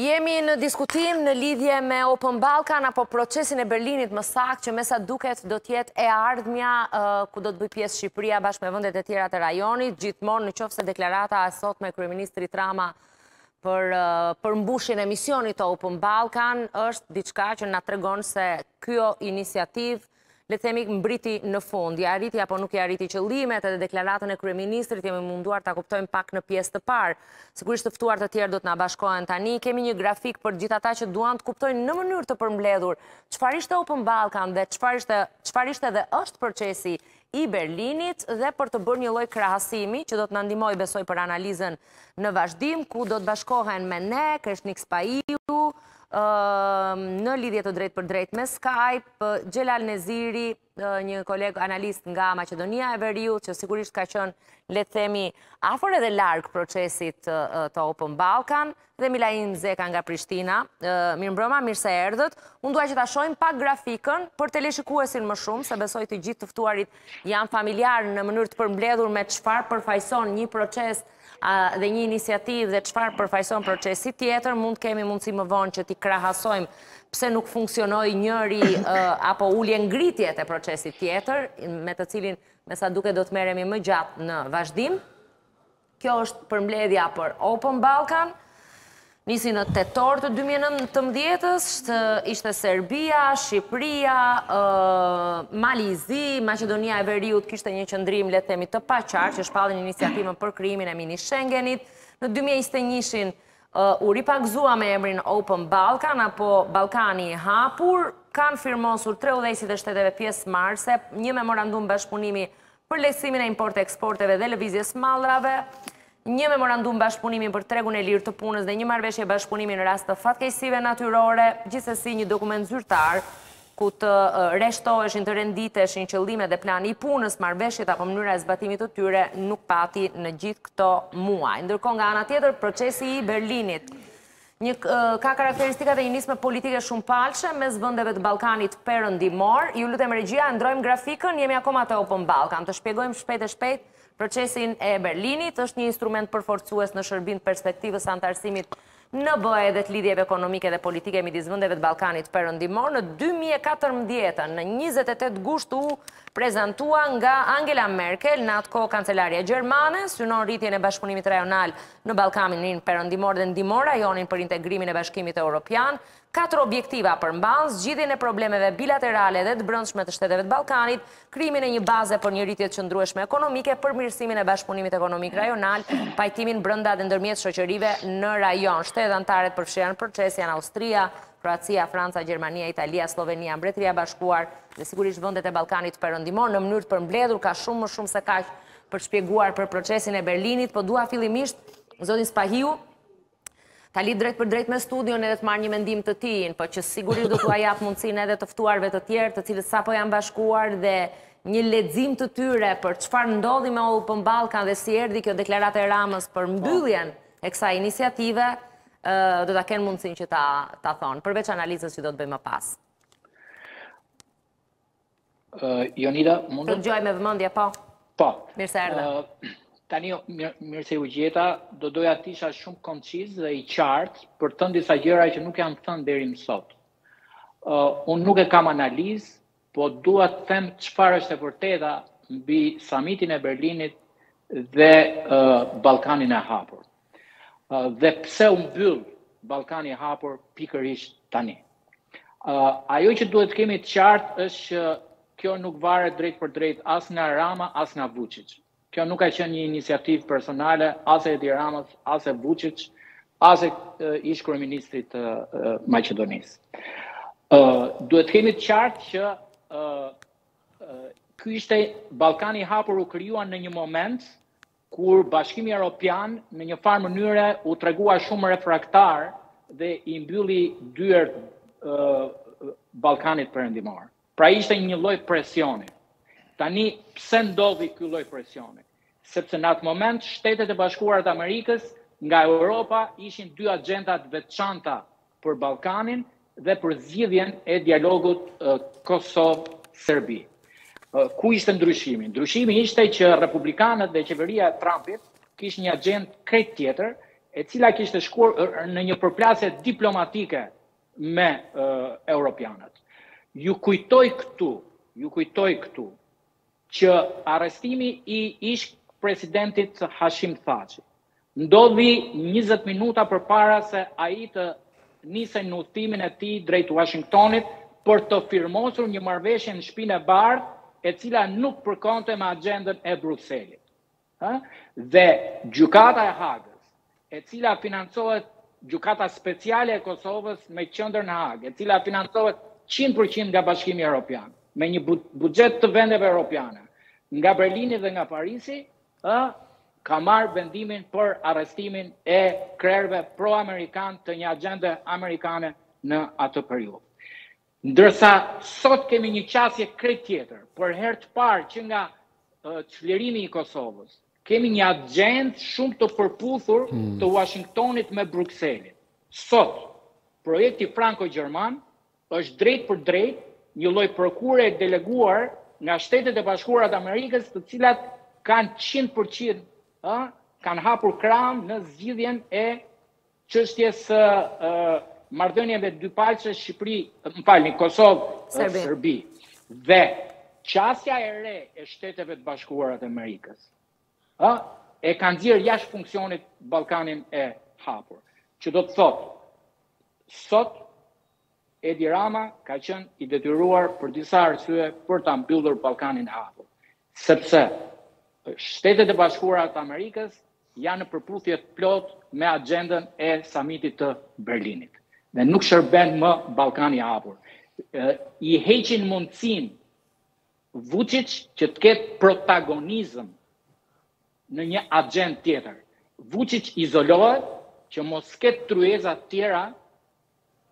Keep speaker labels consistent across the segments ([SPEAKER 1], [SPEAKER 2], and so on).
[SPEAKER 1] Jemi në diskutim në lidhje me Open Balkan apo procesin e Berlinit më saktë që me sa duket do të jetë e ardhmja ku do të bëjë pjesë Shqipëria bashkë me vendet e tjera të rajonit, gjithmonë në qoftë se deklarata e sotme e Kryeministrit Rama për, përmbushjen e misionit të Open Balkan është diçka që na tregon se kjo iniciativë le të themi, mbërriti në fund, i arriti apo nuk i arriti qëllimet, edhe deklaratën e kryeministrit jemi munduar ta kuptojmë pak në pjesë të parë. Sigurisht të ftuar të tjerë do të na bashkohen tani, kemi një grafik për gjithë ata që duan të kuptojnë në mënyrë të përmbledhur çfarë ishte Open Balkan dhe çfarë ishte dhe është procesi i Berlinit dhe për të bërë një lloj krahasimi që do të na ndihmojë besoj për analizën në vazhdim ku do të bashkohen me ne Kreshnik Spahiu në lidhje të drejtpërdrejtë me Skype Xhelal Neziri, një koleg analist nga Maqedonia e Veriut, që sigurisht ka qenë, le të themi, afër edhe larg procesit të Open Balkan, dhe Milaim Zeka nga Prishtina. Mirëmbrëma, mirë se erdhët. Unë dua që ta shohim pak grafikën për teleshikuesin më shumë, se besoj të gjithë të ftuarit janë familjarë në mënyrë të përmbledhur me çfarë përfaqëson një proces dhe një iniciativë dhe çfarë përfaqëson procesi tjetër, mund të kemi mundësi më vonë që t'i krahasojmë pse nuk funksionoi njëri apo ulje-ngritjet e procesit tjetër, me të cilin me sa duket do të merremi më gjatë në vazhdim. Kjo është përmbledhja për Open Balkan. Nisi në tetor të dy mijë e nëntëmbëdhjetës, ishte Serbia, Shqipëria, ë, Mali i Zi, Maqedonia e Veriut kishte një qëndrim, le të themi, të paqartë, që shpallin iniciativën për krijimin e mini Shengenit. Në dy mijë e njëzet e njëshin ë, u ripagëzua me emrin Open Balkan apo Ballkani i Hapur. Kanë firmosur tre udhëheqësit e shteteve pjesëmarrëse një memorandum bashkëpunimi për lehtësimin e import-eksporteve dhe lëvizjes së mallrave. një memorandum bashkëpunimi për tregun e lirë të punës dhe një marrëveshje bashkëpunimi në rast të fatkeqësive natyrore, gjithsesi një dokument zyrtar ku të rreshtoheshin, të renditeshin qëllimet dhe plani i punës, marrëveshjet apo mënyra e zbatimit të tyre nuk pati në gjithë këto muaj. Ndërkohë nga ana tjetër, procesi i Berlinit ka karakteristikat e një nisme politike shumëpalëshe mes vendeve të Ballkanit Perëndimor. Ju lutem regjia, e ndërrojmë grafikën, jemi akoma te Open Balkan. Të shpjegojmë shpejt e shpejt Procesin e Berlinit është një instrument përforcues në shërbim të perspektivës së anëtarësimit në BE dhe të lidhjeve ekonomike dhe politike midis vendeve të Ballkanit Perëndimor. Në dy mijë e katërmbëdhjetë, në njëzet e tetë gusht u prezantua nga Angela Merkel, në atë kohë kancelarja gjermane, synon rritjen e bashkëpunimit rajonal në Ballkanin Perëndimor dhe ndihmon rajonin për integrimin e Bashkimit Europian Katër objektiva përmban, zgjidhjen e problemeve bilaterale dhe të brendshme të shteteve të Ballkanit, krijimin e një baze për një rritje të qëndrueshme ekonomike, përmirësimin e bashkëpunimit ekonomik rajonal, pajtimin brenda dhe ndërmjet shoqërive në rajon. Shtetet anëtare të përfshira në proces janë Austria, Kroacia, Franca, Gjermania, Italia, Sllovenia, Mbretëria e Bashkuar dhe sigurisht vendet e Ballkanit Perëndimor. Në mënyrë të përmbledhur, ka shumë më shumë se kaq për të shpjeguar për procesin e Berlinit, po dua fillimisht zotin Spahiu Ta lidh drejtpërdrejt me studion edhe të marr një mendim të tijin, po që sigurisht do t'ua jap mundësinë edhe të ftuarve të tjerë, të cilët sapo janë bashkuar dhe një lexim të tyre për çfarë ndodhi me Open Balkan dhe si erdhi kjo deklaratë e Ramës për mbylljen e kësaj iniciative, do ta kenë mundësinë që ta ta thonë, përveç analizës që do të bëjmë më pas.
[SPEAKER 2] Jonida, mund
[SPEAKER 1] të... Të dëgjoj me vëmendje, po.
[SPEAKER 2] Po.
[SPEAKER 1] Mirë se erdhe.
[SPEAKER 2] Tani, mirë se ju gjeta, do doja të isha shumë konciz dhe i qartë për të thënë disa gjëra që nuk janë thënë deri më sot. Unë nuk e kam analizë, po dua të them çfarë është e vërteta mbi samitin e Berlinit dhe Ballkanin e Hapur. Dhe pse u mbyll Ballkani i Hapur pikërisht tani? Ajo që duhet të kemi të qartë është që kjo nuk varet drejtpërdrejt as nga Rama, as nga Vuçiç. Kjo nuk ka qenë një iniciativë personale as e Edi Ramës, as e Vuçiç, as e ish-kryeministrit të Maqedonisë. Duhet të kemi të qartë që ky ishte Ballkani i Hapur u krijua në një moment kur Bashkimi Europian në një farë mënyre u tregua shumë refraktar dhe i mbylli dyert Ballkanit Perëndimor. Pra ishte një lloj presioni. Tani pse ndodhi ky lloj presioni? Sepse në atë moment Shtetet e Bashkuara të Amerikës dhe Europa kishin dy agjenda të veçanta për Ballkanin dhe për zgjidhjen e dialogut Kosovë-Serbi. Ku ishte ndryshimi? Ndryshimi ishte që republikanët dhe qeveria e Trumpit kishin një agjendë krejt tjetër, e cila kishte shkuar në një përplasje diplomatike me europianët. Ju kujtoj këtu, ju kujtoj këtu, që arrestimi i ish-presidentit Hashim Thaçi ndodhi njëzet minuta përpara se ai të nisej në udhëtimin e tij drejt Uashingtonit për të firmosur një marrëveshje në Shpinë e Bardhë e cila nuk përkonte me axhendën e Brukselit. Dhe Gjykata e Hagës, e cila financohet, Gjykata Speciale e Kosovës me qendër në Hagë, e cila financohet qind për qind nga Bashkimi Evropian, me një buxhet të vendeve evropiane, nga Berlini dhe nga Parisi, ë ka marrë vendimin për arrestimin e krerëve pro-amerikanë të një agjende amerikane në atë periudhë. Ndërsa sot kemi një qasje krejt tjetër, për herë të parë që nga çlirimi i Kosovës, kemi një agjendë shumë të përputhur të Uashingtonit me Brukselin. Sot, projekti franko-gjerman është drejtpërdrejt një lloj prokure e deleguar nga Shtetet e Bashkuara të Amerikës, të cilat kanë qind për qind, ë, kanë hapur krahun në zgjidhjen e çështjes së marrëdhënieve dypalëshe Shqipëri, më falni, Kosovë, Serbi dhe qasja e re e Shteteve të Bashkuara të Amerikës, ë e ka nxjerrë jashtë funksionit Ballkanin e Hapur, që do të thotë sot Edi Rama ka qenë i detyruar për disa arsye për ta mbyllur Ballkanin e Hapur, sepse Shtetet e Bashkuara të Amerikës janë në përputhje të plotë me agjendën e Samitit të Berlinit dhe nuk shërben më Ballkani i Hapur. I heqin mundësinë Vuçiç që të ketë protagonizëm në një agjendë tjetër. Vuçiç izolohet që mos ketë tryeza të tjera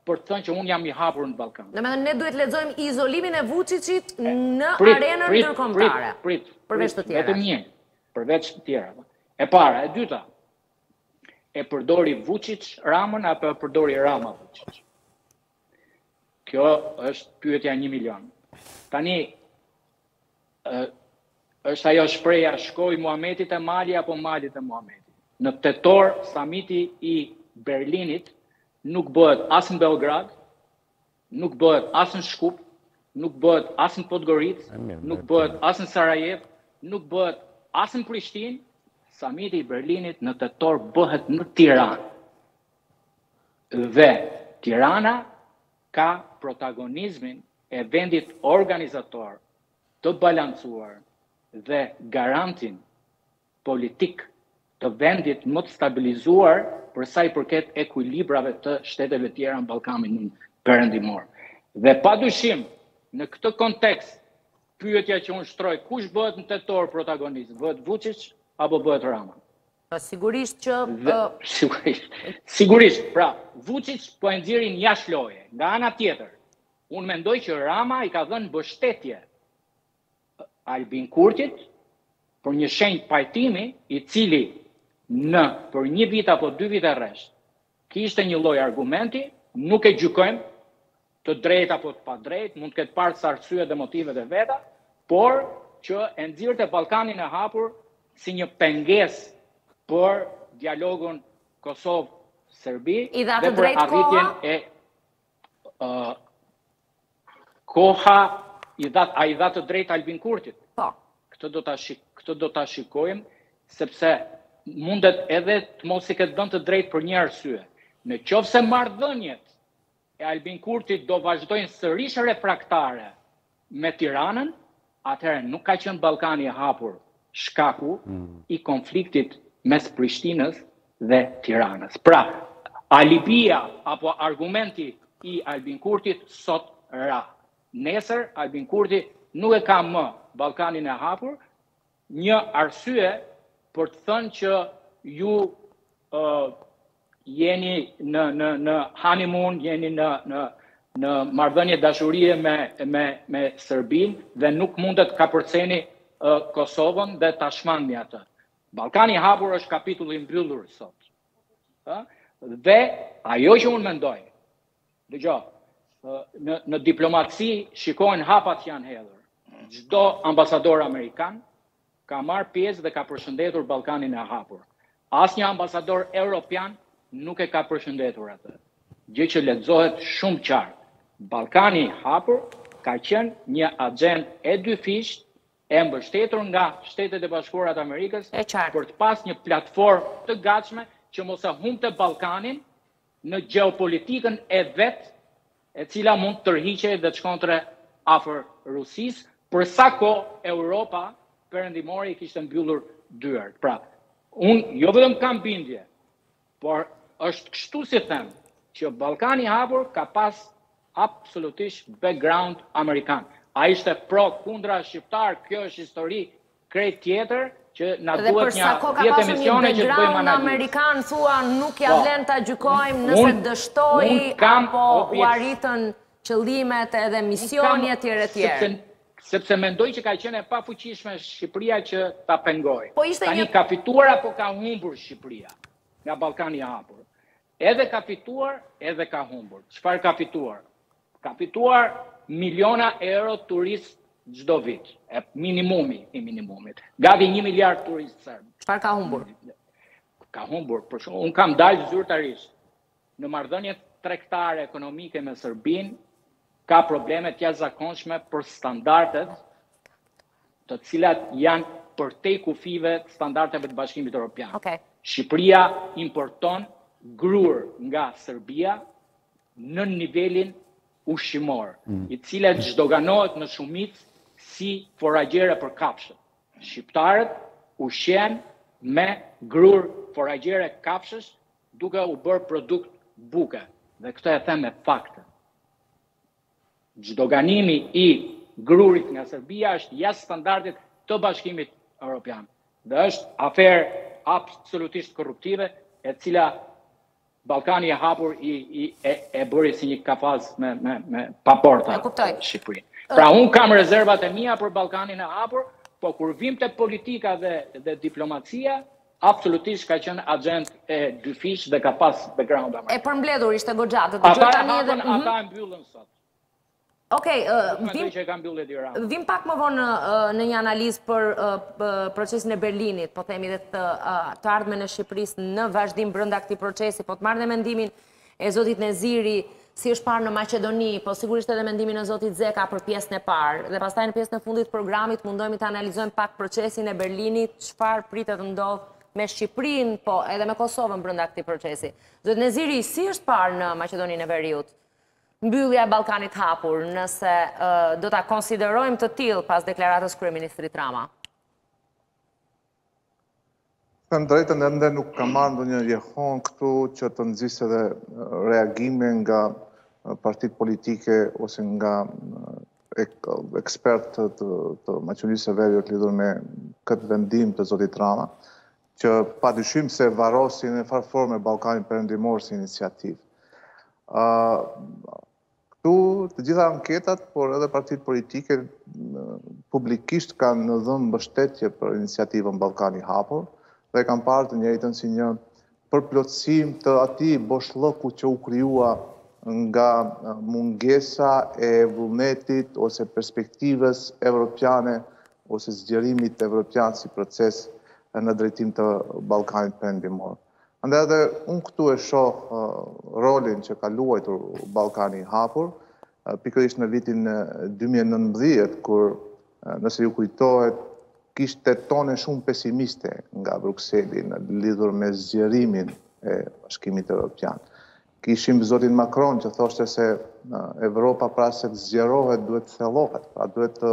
[SPEAKER 2] Për të thënë që unë jam i hapur në Ballkan.
[SPEAKER 1] Domethënë ne duhet të lexojmë izolimin e Vuçiçit në arenën ndërkombëtare.
[SPEAKER 2] Prit, prit, prit, prit, përveç të tjera, vetëm një, përveç të tjera. E para, e dyta, e përdori Vuçiç Ramën apo e përdori Rama Vuçiç? Kjo është pyetja një milion. Tani, Është ajo shprehja shkoi Muhamedi te mali apo mali te Muhamedi. Në tetor samiti i Berlinit nuk bëhet as në Beograd, nuk bëhet as në Shkup, nuk bëhet as në Podgoricë, nuk bëhet as në Sarajevë, nuk bëhet as në Prishtinë, samiti i Berlinit në tetor bëhet në Tiranë. Dhe Tirana ka protagonizmin e vendit organizator të balancuar dhe garantin politik të vendit më të stabilizuar për sa i përket ekuilibrave të shteteve tjera në Ballkanin Perëndimor. Dhe padyshim, në këtë kontekst, pyetja që unë shtroj, kush bëhet në tetor protagonist, bëhet Vuçiç apo bëhet Rama?
[SPEAKER 1] Po sigurisht që
[SPEAKER 2] sigurisht. Sigurisht, pra, Vuçiç po e nxjerrin jashtë loje. Nga ana tjetër, unë mendoj që Rama i ka dhënë mbështetje Albin Kurtit për një shenjë pajtimi i cili në për një vit apo dy vite rresht kishte një lloj argumenti, nuk e gjykojmë, të drejtë apo të padrejtë, mund të ketë parë disa arsye dhe motivet e veta, por që e nxirrte Ballkanin e Hapur si një pengesë për dialogun Kosovë-Serbi
[SPEAKER 1] dhe për arritjen
[SPEAKER 2] e uh, koha i dha ai dha të drejtë Albin Kurtit.
[SPEAKER 1] Po.
[SPEAKER 2] Këtë do ta shik, këtë do ta shikojmë sepse mundet edhe të mos i ketë dhënë të drejtë për një arsye. Në qoftë se marrëdhëniet e Albin Kurtit do vazhdojnë sërish refraktare me Tiranën, atëherë nuk ka qenë Ballkani i Hapur shkaku i konfliktit mes Prishtinës dhe Tiranës. Pra, alibia apo argumenti i Albin Kurtit sot ra. Nesër Albin Kurti nuk e ka më Ballkanin e Hapur, Një arsye për të thënë që ju jeni në në në honeymoon, jeni në në në marrëdhënie dashurie me me me Serbinë dhe nuk mundet të kapërceni Kosovën dhe ta shmangni atë. Ballkani i Hapur është kapitull i mbyllur sot. Ë? Dhe ajo që unë mendoj, Dëgjo, në në diplomaci shikohen hapat që janë hedhur. Çdo ambasador amerikan ka marrë pjesë dhe ka përshëndetur Ballkanin e Hapur. Asnjë ambasador europian nuk e ka përshëndetur atë. Gjë që lexohet shumë qartë. Ballkani i Hapur ka qenë një axhendë e dyfishtë e mbështetur nga Shtetet e Bashkuara të Amerikës për të pas një platformë të gatshme që mos e humbte Ballkanin në gjeopolitikën e vet, e cila mund të tërhiqej dhe të shkonte afër Rusisë, për sa kohë Europa Perëndimore i kishte mbyllur dyert. Pra, unë jo vetëm kam bindje, por është kështu si them, që Ballkani i Hapur ka pas absolutisht background amerikan. A ishte pro, kundra, shqiptar, kjo është histori krejt tjetër që na duhet nja dhjetë emisione që të bëjmë analizë.
[SPEAKER 1] Dhe për sa kohë ka pasur një background amerikan thua nuk ja vlen ta gjykojmë nëse dështoi apo u arritën qëllimet edhe misioni etj etj.
[SPEAKER 2] Sepse mendoj që ka qenë e pafuqishme Shqipëria që ta pengojë. Tani ka fituar apo ka humbur Shqipëria nga Ballkani i Hapur? Edhe ka fituar, edhe ka humbur. Çfarë ka fituar? Ka fituar miliona euro turistë çdo vit, minimumi i minimumit. Gati 1 miliard turistë serbë.
[SPEAKER 1] Çfarë ka humbur?
[SPEAKER 2] Ka humbur, për shembull, unë kam dalë zyrtarisht në marrëdhënie tregtare ekonomike me Serbinë, ka probleme të jashtëzakonshme për standardet të cilat janë përtej kufijve të standardeve të Bashkimit Evropian. Okay. Shqipëria importon grurë nga Serbia në nivelin ushqimor, mm. i cila zhdoganohet në shumicë si foragjere për kafshët. Shqiptarët ushqehen me grurë foragjere kafshësh duke u bërë produkt buke. Dhe këtë e them me fakte. Zhdoganimi i grurit nga Serbia është jashtë standardit të Bashkimit Europian dhe është aferë absolutisht korruptive e cila Ballkani i Hapur e bëri si një kafaz me pa porta Shqipërinë. Pra unë kam rezervat e mia për Ballkanin e Hapur, po kur vijmë te politika dhe diplomacia, Absolutisht ka qenë axhendë e dyfishtë dhe ka pas background
[SPEAKER 1] amerikan. E përmbledhur ishte goxha, të dëgjoj tani edhe.
[SPEAKER 2] Ata e hapën, ata e mbyllën sot.
[SPEAKER 1] Okej, vijmë pak më vonë në një analizë për procesin e Berlinit, po themi dhe të ardhmen e Shqipërisë në vazhdim brenda këtij procesi, po të marr dhe mendimin E zotit Neziri, si është parë në Maqedoni, po sigurisht edhe mendimin e zotit Zeka për pjesën e parë, dhe pastaj në pjesën e fundit të programit mundohemi të analizojmë pak procesin e Berlinit, çfarë pritet të ndodhë me Shqipërinë, po edhe me Kosovën brenda këtij procesi. Zoti Neziri, si është parë në Maqedoninë e Veriut? Mbyllja e Ballkanit të Hapur, nëse do ta konsiderojmë të tillë pas deklaratës së kryeministrit Rama.
[SPEAKER 3] Them drejtën ende nuk ka marrë ndonjë jehonë këtu që të nxisë edhe reagime nga partitë politike ose nga ekspertë të, të, të Maqedonisë së Veriut lidhur me këtë vendim të Zotit Rama, që pa dyshim se varosi në njëfarë forme Ballkanin Perëndimor si iniciativë. Këtu të gjitha anketat, por edhe partitë politike publikisht kanë dhënë mbështetje për iniciativën Ballkani i Hapur dhe e kanë parë të njëjtën si një përplotësim të atij boshllëku që u krijua nga mungesa e vullnetit ose perspektivës evropiane ose zgjerimit evropian si proces në drejtim të Ballkanit Perëndimor. Andaj edhe unë këtu e shoh rolin që ka luajtur Ballkani i Hapur, pikërisht në vitin 2019, kur nëse ju kujtohet, kishte tone shumë pesimiste nga Brukseli në lidhur me zgjerimin e Bashkimit Evropian. Kishim zotin Macron që thoshte se Evropa para se të zgjerohet duhet të thellohet, pra duhet të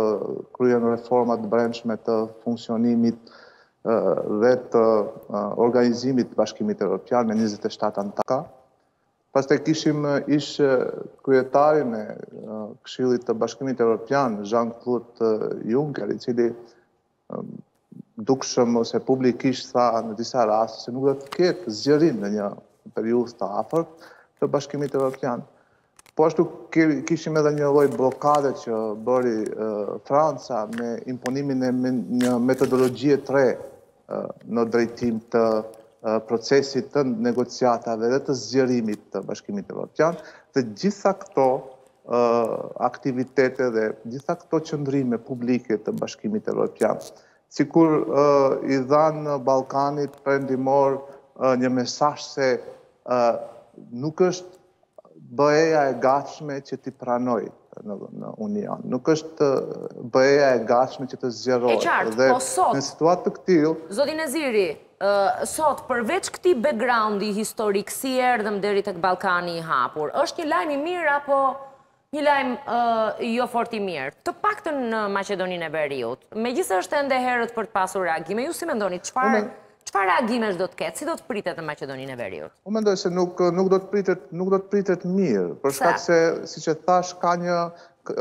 [SPEAKER 3] kryhen reforma të brendshme të funksionimit dhe të organizimit të Bashkimit Evropian me 27 anëtarë. Pastaj kishim ish kryetarin e Këshillit të Bashkimit Evropian, Jean-Claude Juncker, i cili dukshëm ose publikisht tha në disa raste se nuk do të ketë zgjerim në një periudhë të afërt të Bashkimit Evropian. Po ashtu kishim edhe një lloj bllokade që bëri Franca me imponimin e një metodologjie të re në drejtim të procesit të negociatave dhe të zgjerimit të Bashkimit Evropian dhe gjitha këto aktivitete dhe gjitha këto qëndrime publike të Bashkimit Evropian sikur i dhanë Ballkanit Perëndimor një mesazh se nuk është BE-ja e gatshme që t'i pranojë në Union. Nuk është BE-ja e gatshme që të zgjerohet.
[SPEAKER 1] E qartë, po sot...
[SPEAKER 3] Në situatë të
[SPEAKER 1] këtillë... Zoti Neziri, sot, përveç këtij background-i historik, si erdhëm deri tek Ballkani i Hapur, është një lajm i mirë apo Një lajm jo fort i mirë, të paktën në Maqedoninë e Veriut. Megjithëse është ende e herët për të pasur reagime, ju si mendoni çfarë çfarë reagimesh do të ketë, si do të pritet në Maqedoninë e Veriut?
[SPEAKER 3] Unë mendoj se nuk nuk do të pritet nuk do të pritet mirë, për shkak se siç e thashë ka një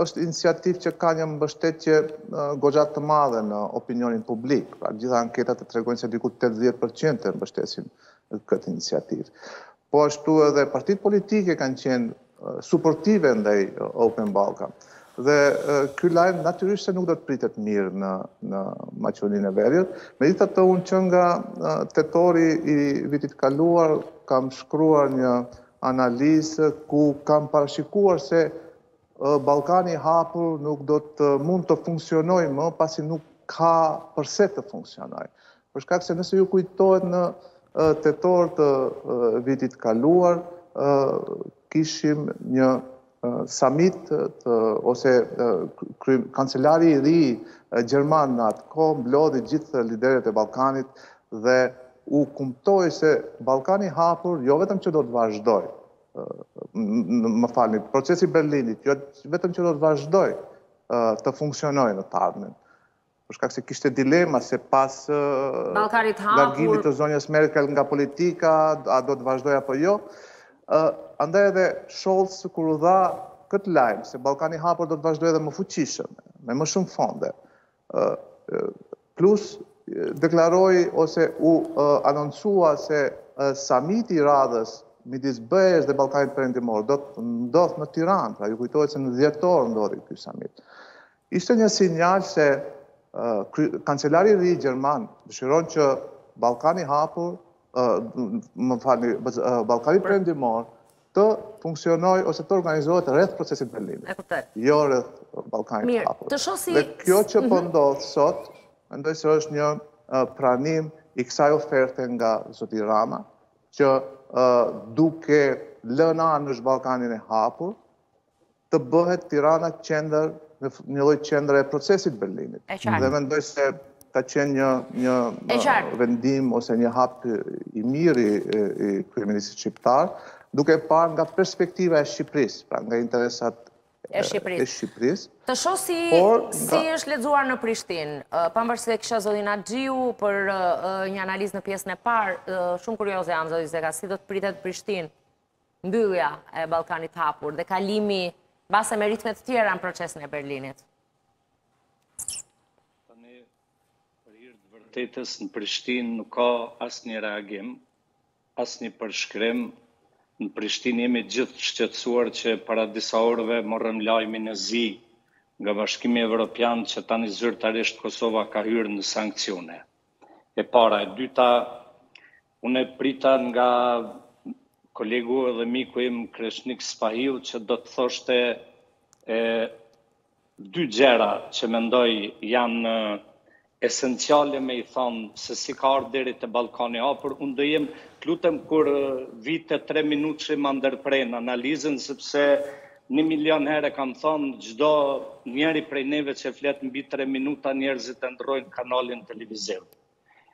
[SPEAKER 3] është iniciativë që ka një mbështetje goxha të madhe në opinionin publik. Pra gjitha anketat e tregojnë se diku tetëdhjetë për qind e mbështesin këtë iniciativë. Po ashtu edhe partitë politike kanë qenë suportive ndaj Open Balkan. Dhe ky lajm natyrisht se nuk do të pritet mirë në në Maqedoninë e Veriut. Megjithatë unë që nga tetori i vitit të kaluar kam shkruar një analizë ku kam parashikuar se Ballkani i Hapur nuk do të mund të funksionojë më pasi nuk ka përse të funksionojë. Për shkak se nëse ju kujtohet në tetor të vitit kaluar kishim një samit ose kancelari i ri gjerman në atë kohë mblodhi gjithë liderët e Ballkanit dhe u kumtoi se Ballkani i Hapur jo vetëm që do të vazhdojë, më falni, Procesi i Berlinit jo vetëm që do të vazhdojë të funksionojë në të ardhmen, për shkak se kishte dilema se pas largimit të zonjës Merkel nga politika, a do të vazhdojë apo jo. Andaj edhe Scholz kur u dha këtë lajm, se Ballkani i Hapur do të vazhdojë edhe më fuqishëm, me më shumë fonde, plus deklaroi ose u anoncua se samiti i radhës midis BE-së dhe Ballkanit Perëndimor do të ndodhë në Tiranë, pra ju kujtohet se në dhjetor ndodhi ky samit. Ishte një sinjal se kancelari i ri gjerman dëshiron që Ballkani i Hapur, më falni, Ballkani Perëndimor të funksionojë ose të organizohet rreth procesit të Berlinit.
[SPEAKER 1] E kuptoj.
[SPEAKER 3] Jo rreth Ballkanit të
[SPEAKER 1] Hapur. Mirë, të shoh si...
[SPEAKER 3] Dhe kjo që
[SPEAKER 1] po
[SPEAKER 3] mhm. ndodh sot, mendoj se është një pranim i kësaj oferte nga zoti Rama, që duke lënë anësh Ballkanin e Hapur, të bëhet Tirana qendër, një lloj qendre e procesit Berlinit. Dhe mendoj se ka qenë një vendim ose një hap i mirë i kryeministrit shqiptar, duke parë nga perspektiva e Shqipërisë, pra nga interesat e Shqipërisë.
[SPEAKER 1] Të shoh si është lexuar në Prishtinë, pavarësisht se kisha zotin Haxhiu për një analizë në pjesën e parë, shumë kurioze jam zoti Zeka, si do të pritet Prishtinë mbyllja e Ballkanit Hapur dhe kalimi mbase me ritme të tjera në procesin e Berlinit?
[SPEAKER 4] Tani, për hir të vërtetës, në Prishtinë nuk ka asnjë reagim, asnjë përshkrim. Në Prishtinë jemi të gjithë të shqetësuar që para disa orëve morëm lajmin e zi nga Bashkimi Evropian që tani zyrtarisht Kosova ka hyrë në sanksione. E para, e dyta, Unë e prita nga kolegu edhe miku im Kreshnik Spahiu që do të thoshte e, dy gjëra që mendoj janë esenciale me i thonë se si ka ardhë deri te Ballkani i Hapur, unë do jem të lutem kur i ke tre minutshin ma ndërpren analizën, sepse një milion herë e kam thonë, çdo njeri prej neve që flet mbi tre minuta njerëzit e ndërrojnë kanalin televiziv.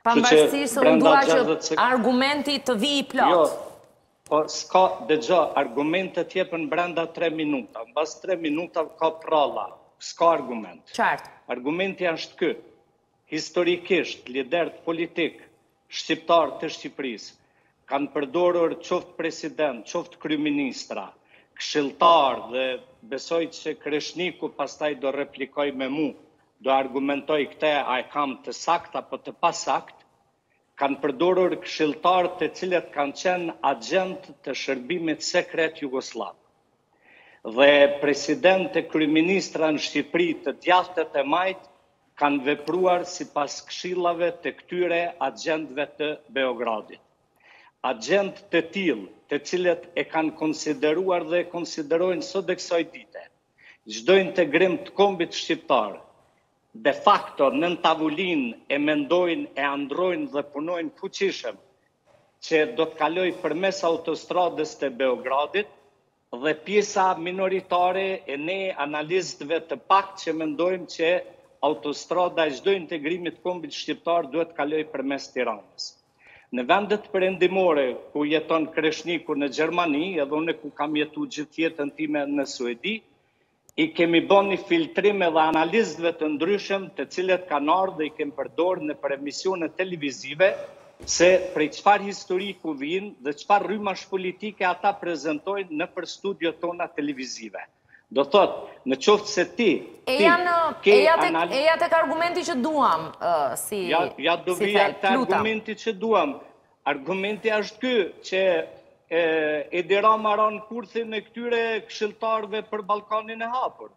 [SPEAKER 1] Pambarësisht se unë dua që argumenti të vijë i plotë. Jo,
[SPEAKER 4] po s'ka, dëgjo, argumentet jepen brenda tre minuta, mbas tre minuta ka prralla, s'ka argument.
[SPEAKER 1] Qartë.
[SPEAKER 4] Argumenti është ky, historikisht, liderët politikë shqiptarë të Shqipërisë, kanë përdorur qoftë presidentë, qoftë kryeministra, këshilltarë dhe besoj që Kreshniku pastaj do replikojë me mu, do argumentojë këtë a e kam të saktë apo të pasaktë, kanë përdorur këshilltarë të cilët kanë qenë agjentë të shërbimit sekret jugosllav. Dhe presidentë e kryeministra në Shqipëri të djathtë e të majtë kanë vepruar sipas këshillave të këtyre agjentëve të Beogradit. Agjentë të tillë, të cilët e kanë konsideruar dhe e konsiderojnë sot e kësaj dite, çdo integrim të kombit shqiptar, de facto nën tavolinë e mendojnë e andrrojnë dhe punojnë fuqishëm që do të kalojë përmes autostradës të Beogradit, dhe pjesa minoritare e ne analistëve të paktë që mendojmë që autostrada e çdo integrimi të kombit shqiptar duhet të kalojë përmes Tiranës. Në vendet perëndimore ku jeton Kreshniku në Gjermani edhe une ku kam jetu gjithë jetën time në Suedi I kemi bo një filtrim edhe analistëve të ndryshëm të cilët kanë ardhur dhe i kemi përdor nëpër emisione televizive se prej çfarë historiku vijnë dhe çfarë rrymash politike ata prezantojnë nëpër studiot tona televizive. Do thotë, në qoftë se ti,
[SPEAKER 1] ti, ke analizë... Eja tek argumenti që duam, si,
[SPEAKER 4] si thelb, lutem. Ja do vij te argumenti që duam. Argumenti është ky që Edi Rama ra në kurthin e këtyre këshilltarëve për Ballkanin e Hapur.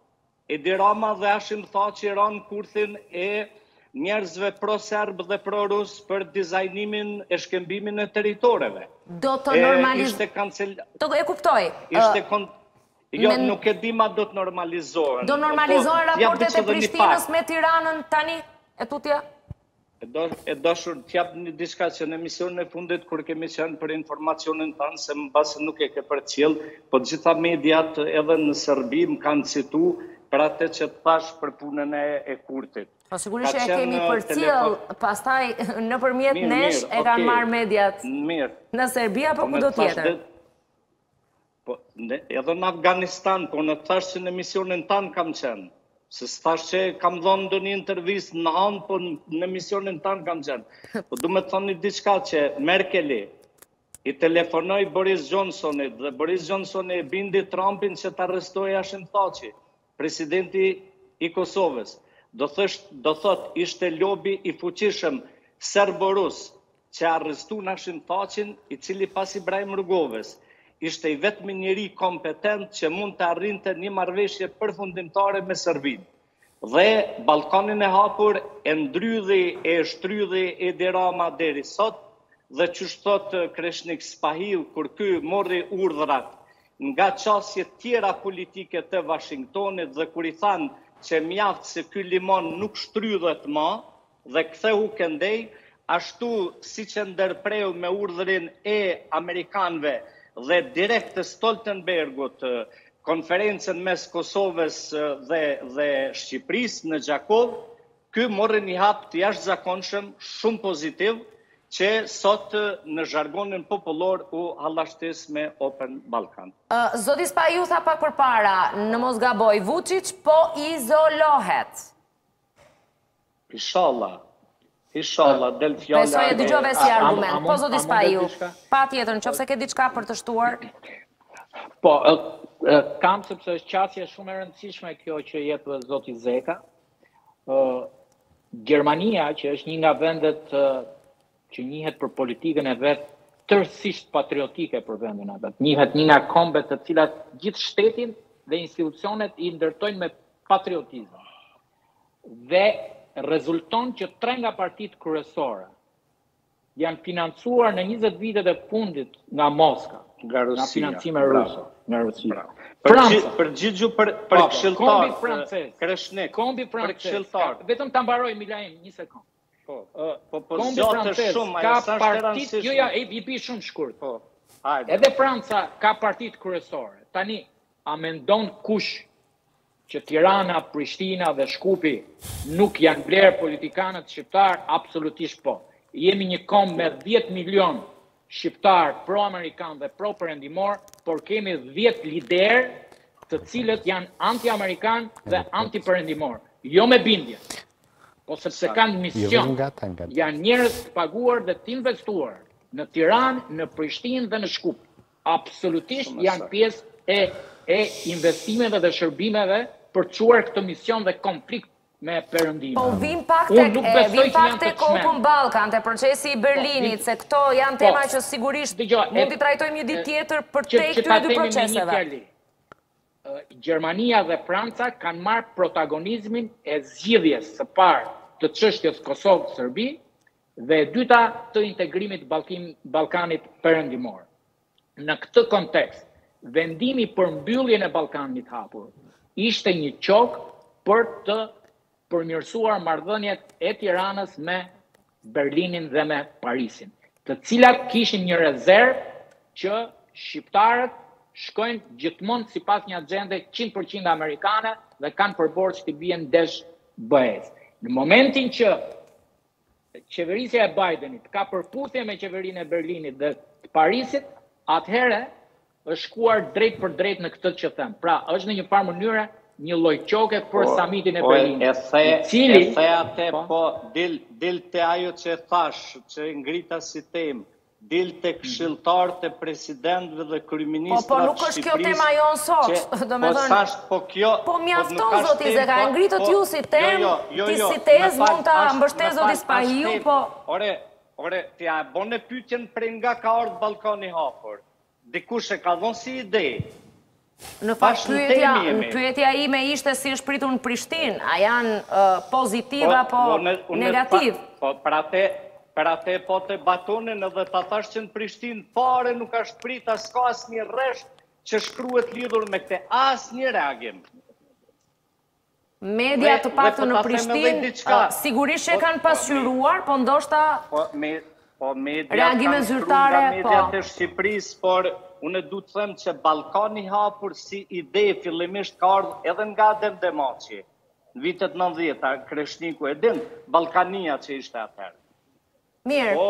[SPEAKER 4] Edi Rama dhe Hashim Thaçi ranë në kurthin e njerëzve pro-serb dhe pro-rus për dizajnimin e shkëmbimin e territoreve.
[SPEAKER 1] Do të normalizohen. E kuptoj.
[SPEAKER 4] Jo, nuk e di ma do të normalizohen.
[SPEAKER 1] Do normalizohen raportet e Prishtinës me Tiranën tani e tutje?
[SPEAKER 4] E dashur, të jap një diçka që në emisionin e fundit kur kemi qenë për informacionin tënd se mbase nuk e ke përcjell, po të gjitha mediat edhe në Serbi më kanë citu për atë që të thash për punën e e Kurtit.
[SPEAKER 1] Po sigurisht që e kemi përcjell, pastaj nëpërmjet nesh e kanë marrë mediat. Mirë. Në Serbi apo kudo tjetër.
[SPEAKER 4] Po, ne, edhe në Afganistan, po unë thash që në emisionin tan kam qenë. Se s'thash që kam dhon ndonjë intervistë n'hanë, po në emisionin tan kam qenë. Po du me të thon një diçka që Merkeli i telefonoj Boris Johnsonit dhe Boris Johnsoni e bindi Trumpin që të arrestojë Hashim Thaçi. Presidenti i Kosovës, do thësht, do thot, ishte lobi i fuqishëm serbo-rus që arrestuan Hashim Thaçin, i cili pas Ibrahim Rugovës, ishte i vetmi njeri kompetent që mund të arrinte një marrëveshje përfundimtare me Serbinë. Dhe, Ballkanin e Hapur e ndrydhi e e shtrydhi Edi Rama deri sot, dhe qysh thot Kreshnik Spahiu, kur ky mori urdhrat nga qasjet tjera politike të Washingtonit dhe kur i thanë që mjaft se ky limon nuk shtrydhet ma dhe kthehu këndej, ashtu siç e ndërpreu me urdhrin e amerikanëve dhe direkt të Stoltenbergut konferencën mes Kosovës dhe dhe Shqipërisë në Gjakovë, Ky mori një hap të jashtëzakonshëm, shumë pozitiv, që sot në zhargonin popullor u hallashtis me Open Balkan.
[SPEAKER 1] Zoti Spahiu tha pak përpara, në mos gaboj, Vuçiç po izolohet.
[SPEAKER 4] Ishalla, ishalla del fjala e.
[SPEAKER 1] Besoj e dëgjove si argument. Po zoti Spahiu, patjetër, nëse ke diçka për të shtuar.
[SPEAKER 2] Po, kam sepse është qasje shumë e rëndësishme kjo që jep zoti Zeka. Gjermania, që është një nga vendet që njihet për politikën e vet tërësisht patriotike për vendin e vet, njihet një nga kombet të cilat gjithë shtetin dhe institucionet i ndërtojnë me patriotizëm. Dhe rezulton që tre nga partitë kryesore, Janë financuar në njëzet vitet e fundit nga Moska,
[SPEAKER 4] nga Rusia,
[SPEAKER 2] nga financime ruse, nga Rusia.
[SPEAKER 4] Franca, për gjithë ju për për
[SPEAKER 2] po, këshilltar francez,
[SPEAKER 4] Kreshnik,
[SPEAKER 2] kombi francez, për këshilltar. Vetëm ta mbaroj Milaim një sekond.
[SPEAKER 4] Po, po, po, kombi francez shumë,
[SPEAKER 2] ka partitë, jo ja, i bie shumë shkurt. Po. Hajde. Edhe Franca ka partitë kryesore. Tani a mendon kush Që Tirana, Prishtina dhe Shkupi nuk janë blerë politikanët shqiptarë absolutisht po. Jemi një komb me dhjetë milion shqiptarë pro amerikanë dhe pro perëndimorë, por kemi dhjetë liderë të cilët janë anti amerikanë dhe anti perëndimorë. Jo me bindje. Po sepse kanë mision. Janë njerëz të paguar dhe të investuar në Tiranë, në Prishtinë dhe në Shkup. Absolutisht janë pjesë e e investimeve dhe shërbimeve për të çuar këtë mision dhe konflikt me Perëndimin.
[SPEAKER 1] Po vijmë pak tek, vijmë pak tek Open Balkan, te procesi i Berlinit, se këto janë tema që sigurisht mund t'i trajtojmë një ditë tjetër përtej këtyre dy proceseve.
[SPEAKER 2] Gjermania dhe Franca kanë marrë protagonizmin e zgjidhjes së parë të çështjes Kosovë-Serbi, dhe e dyta të integrimit Ballkanit Perëndimor. Në këtë kontekst, vendimi për mbylljen e Ballkanit Hapur ishte një çok për të përmirësuar marrëdhëniet e Tiranës me Berlinin dhe me Parisin, të cilat kishin një rezervë që shqiptarët shkojnë gjithmonë sipas një axhende qind për qind amerikane dhe kanë për borxh t'i bien ndesh BE-së. Në momentin që qeverisja e Bidenit ka përputhje me qeverinë e Berlinit dhe të Parisit, atëherë është shkuar drejt për drejt në këtë që them. Pra, është në një farë mënyre një lloj goditje për po, samitin e po, Berlinit.
[SPEAKER 4] E the, cili, e the atë, po, po dil, dil te ajo që e thash, që e ngrita si temë, Dil te këshilltarët e presidentëve dhe kryeministrave
[SPEAKER 1] Shqipërisë qe po sa shtë po kjo po nuk asht tema jonë
[SPEAKER 4] sot po
[SPEAKER 1] mjafton zoti Zeka ngritët ju si tem ti si tez mund ta mbështet zoti spahiu po
[SPEAKER 4] ore ore ti a e bone pytjen prej nga ka ardhë ballkani i hapur Dikush e ka dhënë si ide.
[SPEAKER 1] Në fakt pyetja, pyetja ime ishte si është pritur në Prishtinë, a janë pozitiv po, apo po, negativ?
[SPEAKER 4] Po, për atë, për atë po debatonim edhe ta thash që në Prishtinë fare nuk asht prit as ka asnjë rresht që shkruhet lidhur me këtë asnjë reagim.
[SPEAKER 1] Media të paktën në Prishtinë sigurisht që e kanë pasqyruar, po ndoshta po me po media reagime zyrtare
[SPEAKER 4] po media të Shqipërisë, por unë du të them që Ballkani i hapur si ide fillimisht ka ardh edhe nga Adem Demaçi. Në vitet 90-ta Kreshniku e din Ballkania që ishte atëherë.
[SPEAKER 1] Mirë. Po,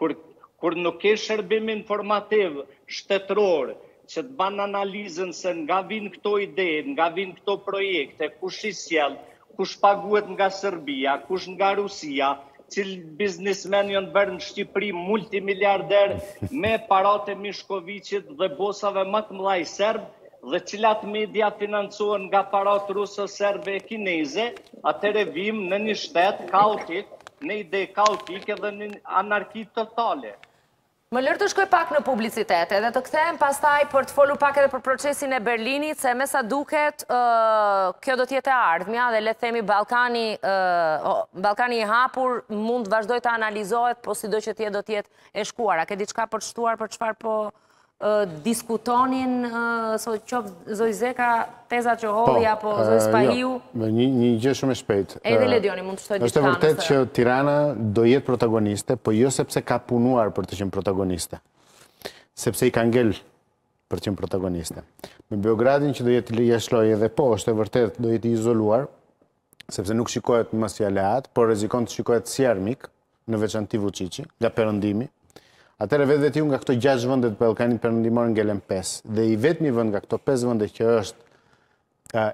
[SPEAKER 4] kur, kur nuk ke shërbim informativ shtetëror që të ban analizën se nga vijnë këto ide, nga vijnë këto projekte, kush i sjell, kush paguhet nga Serbia, kush nga Rusia, cilët biznismen janë bërë në Shqipëri multimiliarder me paratë e Mishkoviqit dhe bosave ma të mëdhaj serb, dhe cilat media financohen nga paratë ruse, serbe e kineze, atëherë vijmë në një shtet kaotik, në ide kaotike dhe në anarki totale.
[SPEAKER 1] Më lër të shkoj pak në publicitet, edhe të kthehem pastaj për të folur pak edhe për procesin e Berlinit, se me sa duket kjo do të jetë e ardhmja dhe le të themi Ballkani, Ballkani i Hapur mund të vazhdojë të analizohet, po sido që të jetë do të jetë e shkuara. Ke diçka për të shtuar për çfarë po diskutonim sot qoftë zoti Zeka, teza që hodhi, po, apo zoti Spahiu.
[SPEAKER 5] Jo, dhe një gjë shumë e shpejt.
[SPEAKER 1] Edhe Ledioni mund të shtoj
[SPEAKER 5] diçka nëse. Është e vërtetë që Tirana do jetë protagoniste, po jo sepse ka punuar për të qenë protagoniste. Sepse i ka ngel për të qenë protagoniste. Me Beogradin që do jetë jashtë loje edhe po, është e vërtet do jetë i izoluar, sepse nuk shikohet më si aleat, por rrezikon të shikohet si armik, në veçanti Vuçiçi, nga Perëndimi. Atëherë vetvetiu nga këto 6 vende të Ballkanit Perëndimor ngelen 5 dhe i vetmi vend nga këto 5 vende që është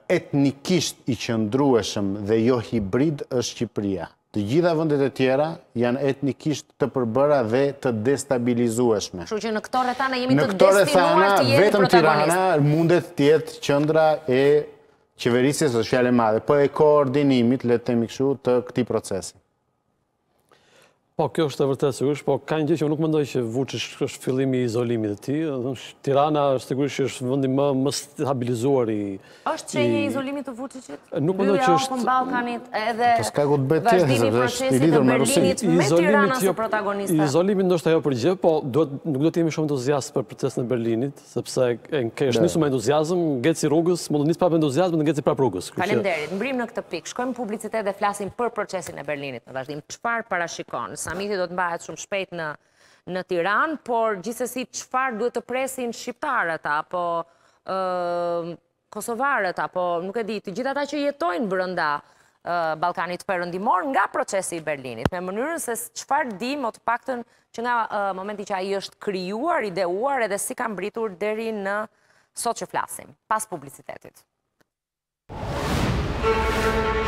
[SPEAKER 5] etnikisht i qëndrueshëm dhe jo hibrid është Shqipëria. Të gjitha vendet e tjera janë etnikisht të përbëra dhe të destabilizueshme.
[SPEAKER 1] Kështu që në këto rrethana jemi të destinuar të jemi protagonist.
[SPEAKER 5] Në këto rrethana vetëm Tirana mundet të jetë qendra e Qeverisjes është fjalë e madhe, po e koordinimit, le të themi kështu, të këtij procesi.
[SPEAKER 6] Po, kjo është e vërtetë sigurisht, po ka një gjë që unë nuk mendoj që Vuçiç është fillimi i izolimit të tij. Tirana është sigurisht që është vendi më i stabilizuar i
[SPEAKER 1] Është shenjë e izolimit të Vuçiçit?
[SPEAKER 6] Nuk mendoj që është
[SPEAKER 1] Ballkanit edhe
[SPEAKER 5] Po s'ka ku të bëhet tjetër, se është i lidhur me Rusinë.
[SPEAKER 1] Me Tiranën si jo, protagoniste.
[SPEAKER 6] Izolimi ndoshta jo për gjë, po duhet nuk do të jemi shumë entuziastë për procesin e Berlinit. Sepse ka nisur me entuziazëm, ngeci rrugës, mund të nisë prapë entuziazëm, mund të ngecë prapë rrugës.
[SPEAKER 1] Faleminderit, mbërrijmë në këtë pikë, shkojmë publicitet dhe flasim për procesin e Berlinit në vazhdim. Çfarë parashikon? Samiti do të mbahet shumë shpejt në në Tiranë, por gjithsesi çfarë duhet të presin shqiptarët, apo kosovarët apo nuk e di, të gjithë ata që jetojnë brenda Ballkanit Perëndimor nga procesi i Berlinit, me mënyrën se çfarë dimë të paktën që nga momenti që ai është krijuar, ideuar edhe si ka mbërritur deri në sot që flasim, pas publicitetit.